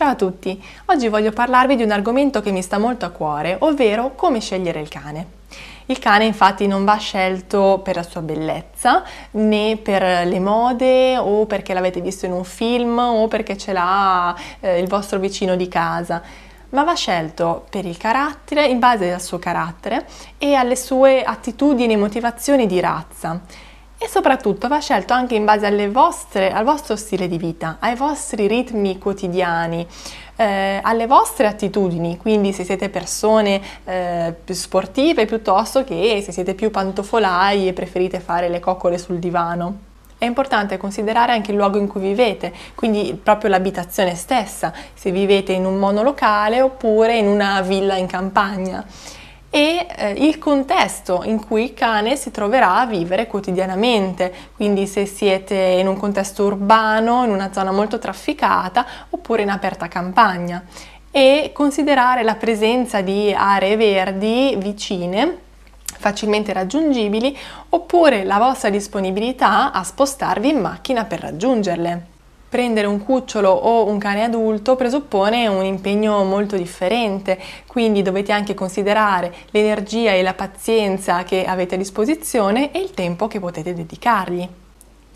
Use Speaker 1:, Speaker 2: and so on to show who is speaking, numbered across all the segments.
Speaker 1: Ciao a tutti, oggi voglio parlarvi di un argomento che mi sta molto a cuore, ovvero come scegliere il cane. Il cane infatti non va scelto per la sua bellezza, né per le mode o perché l'avete visto in un film o perché ce l'ha eh, il vostro vicino di casa ma va scelto per il carattere, in base al suo carattere e alle sue attitudini e motivazioni di razza e soprattutto va scelto anche in base vostre, al vostro stile di vita, ai vostri ritmi quotidiani, eh, alle vostre attitudini, quindi se siete persone eh, più sportive piuttosto che se siete più pantofolai e preferite fare le coccole sul divano. È importante considerare anche il luogo in cui vivete, quindi proprio l'abitazione stessa, se vivete in un monolocale oppure in una villa in campagna e eh, il contesto in cui il cane si troverà a vivere quotidianamente, quindi se siete in un contesto urbano, in una zona molto trafficata oppure in aperta campagna. E considerare la presenza di aree verdi vicine facilmente raggiungibili oppure la vostra disponibilità a spostarvi in macchina per raggiungerle prendere un cucciolo o un cane adulto presuppone un impegno molto differente, quindi dovete anche considerare l'energia e la pazienza che avete a disposizione e il tempo che potete dedicargli.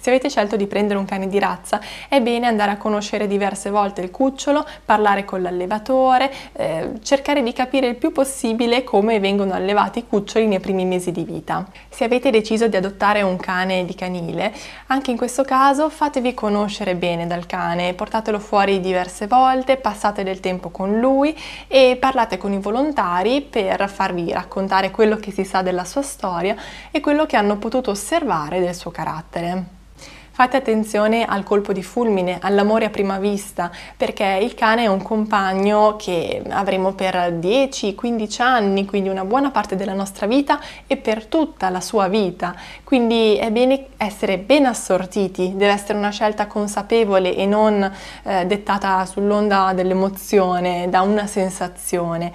Speaker 1: Se avete scelto di prendere un cane di razza, è bene andare a conoscere diverse volte il cucciolo, parlare con l'allevatore, eh, cercare di capire il più possibile come vengono allevati i cuccioli nei primi mesi di vita. Se avete deciso di adottare un cane di canile, anche in questo caso fatevi conoscere bene dal cane, portatelo fuori diverse volte, passate del tempo con lui e parlate con i volontari per farvi raccontare quello che si sa della sua storia e quello che hanno potuto osservare del suo carattere. Fate attenzione al colpo di fulmine, all'amore a prima vista, perché il cane è un compagno che avremo per 10-15 anni, quindi una buona parte della nostra vita e per tutta la sua vita. Quindi è bene essere ben assortiti, deve essere una scelta consapevole e non eh, dettata sull'onda dell'emozione, da una sensazione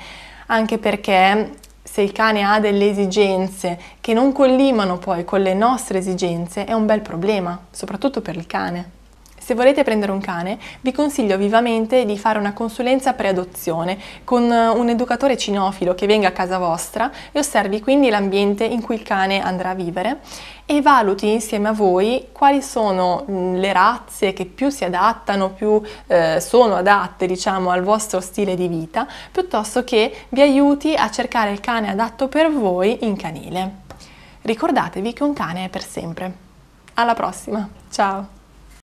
Speaker 1: anche perché se il cane ha delle esigenze che non collimano poi con le nostre esigenze è un bel problema, soprattutto per il cane. Se volete prendere un cane, vi consiglio vivamente di fare una consulenza pre-adozione con un educatore cinofilo che venga a casa vostra e osservi quindi l'ambiente in cui il cane andrà a vivere e valuti insieme a voi quali sono le razze che più si adattano, più eh, sono adatte diciamo al vostro stile di vita, piuttosto che vi aiuti a cercare il cane adatto per voi in canile. Ricordatevi che un cane è per sempre. Alla prossima, ciao!